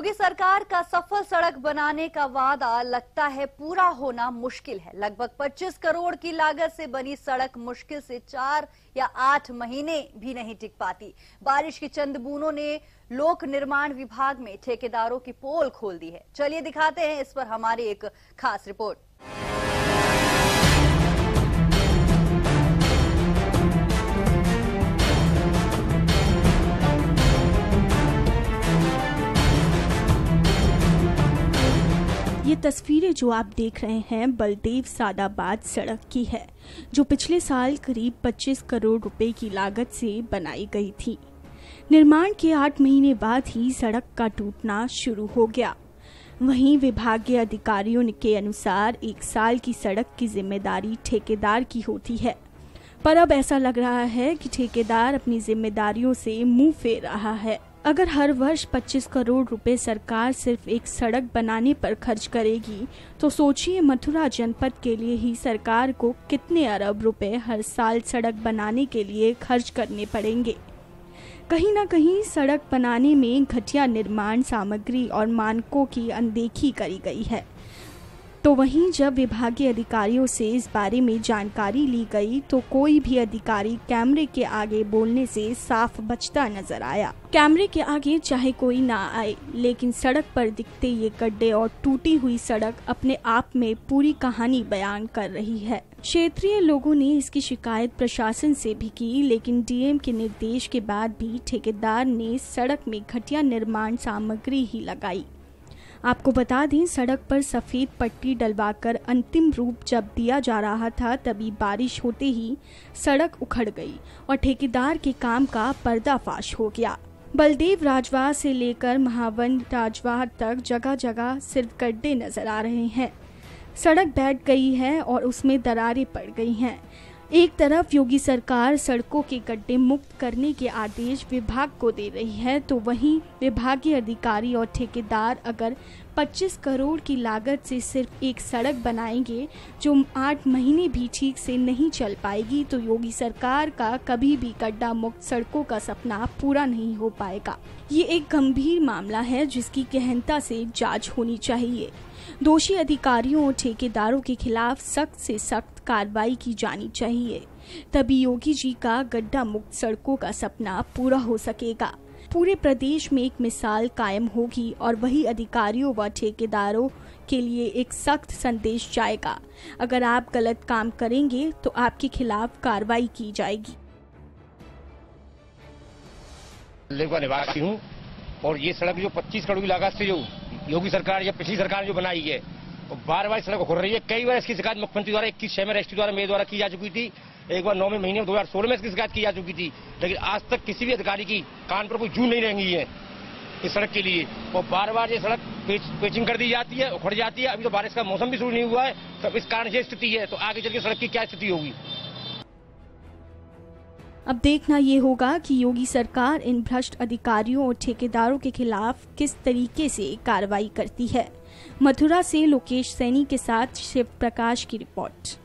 योगी सरकार का सफल सड़क बनाने का वादा लगता है पूरा होना मुश्किल है। लगभग 25 करोड़ की लागत से बनी सड़क मुश्किल से चार या आठ महीने भी नहीं टिक पाती। बारिश की चंद बूंदों ने लोक निर्माण विभाग में ठेकेदारों की पोल खोल दी है। चलिए दिखाते हैं इस पर हमारी एक खास रिपोर्ट। ये तस्वीरें जो आप देख रहे हैं बलदेव सादाबाद सड़क की है, जो पिछले साल करीब 25 करोड़ रुपए की लागत से बनाई गई थी। निर्माण के आठ महीने बाद ही सड़क का टूटना शुरू हो गया। वहीं विभागीय अधिकारियों के अनुसार एक साल की सड़क की ज़िम्मेदारी ठेकेदार की होती है। पर अब ऐसा लग रहा है कि ठेकेदार अपनी जिम्मेदारियों से मुँह फेर रहा है। अगर हर वर्ष 25 करोड़ रुपए सरकार सिर्फ़ एक सड़क बनाने पर खर्च करेगी तो सोचिए मथुरा जनपद के लिए ही सरकार को कितने अरब रुपए हर साल सड़क बनाने के लिए खर्च करने पड़ेंगे। कहीं ना कहीं सड़क बनाने में घटिया निर्माण सामग्री और मानकों की अनदेखी करी गई है। तो वहीं जब विभागीय अधिकारियों से इस बारे में जानकारी ली गई तो कोई भी अधिकारी कैमरे के आगे बोलने से साफ़ बचता नज़र आया। कैमरे के आगे चाहे कोई ना आए, लेकिन सड़क पर दिखते ये गड्ढे और टूटी हुई सड़क अपने आप में पूरी कहानी बयान कर रही है। क्षेत्रीय लोगों ने इसकी शिकायत प्रशासन से भी की, लेकिन डीएम के निर्देश के बाद भी ठेकेदार ने सड़क में घटिया निर्माण सामग्री ही लगाई। आपको बता दें, सड़क पर सफ़ेद पट्टी डलवाकर अंतिम रूप जब दिया जा रहा था, तभी बारिश होते ही सड़क उखड़ गई और ठेकेदार के काम का पर्दाफाश हो गया। बलदेव राजवाह से लेकर महावन राजवाह तक जगह जगह सिर्फ़ गड्ढे नज़र आ रहे हैं। सड़क बैठ गई है और उसमें दरारें पड़ गई हैं। एक तरफ़ योगी सरकार सड़कों के गड्ढे मुक्त करने के आदेश विभाग को दे रही है तो वहीं विभागीय अधिकारी और ठेकेदार अगर 25 करोड़ की लागत से सिर्फ़ एक सड़क बनाएँगे, जो आठ महीने भी ठीक से नहीं चल पाएगी तो योगी सरकार का कभी भी गड्ढा मुक्त सड़कों का सपना पूरा नहीं हो पाएगा। ये एक गंभीर मामला है, जिसकी गहनता से जाँच होनी चाहिए। दोषी अधिकारियों और ठेकेदारों के खिलाफ सख्त से सख्त कार्रवाई की जानी चाहिए। तभी योगी जी का गड्ढा मुक्त सड़कों का सपना पूरा हो सकेगा। पूरे प्रदेश में एक मिसाल कायम होगी और वही अधिकारियों व ठेकेदारों के लिए एक सख्त संदेश जाएगा। अगर आप गलत काम करेंगे तो आपके खिलाफ कार्रवाई की जाएगी। निवासी हूँ और ये सड़क जो 25 करोड़ की लागत से जो योगी सरकार या पिछली सरकार जो बनाई है बार बार सड़क खुल रही है। कई बार इसकी शिकायत मुख्यमंत्री द्वारा इक्कीस छह में रजिस्ट्री द्वारा मेरे द्वारा की जा चुकी थी। एक बार नौवें महीने दो हज़ार सोलह में इसकी शिकायत की जा चुकी थी। लेकिन आज तक किसी भी अधिकारी की कान पर कोई जू नहीं रहेंगी है इस सड़क के लिए। और बार बार ये सड़क पेच, पेचिंग कर दी जाती है उखड़ जाती है। अभी तो बारिश का मौसम भी शुरू नहीं हुआ है। तो इस कारण ये स्थिति है। तो आगे चल के सड़क की क्या स्थिति होगी? अब देखना ये होगा कि योगी सरकार इन भ्रष्ट अधिकारियों और ठेकेदारों के खिलाफ किस तरीके से कार्रवाई करती है। मथुरा से लोकेश सैनी के साथ शिव प्रकाश की रिपोर्ट।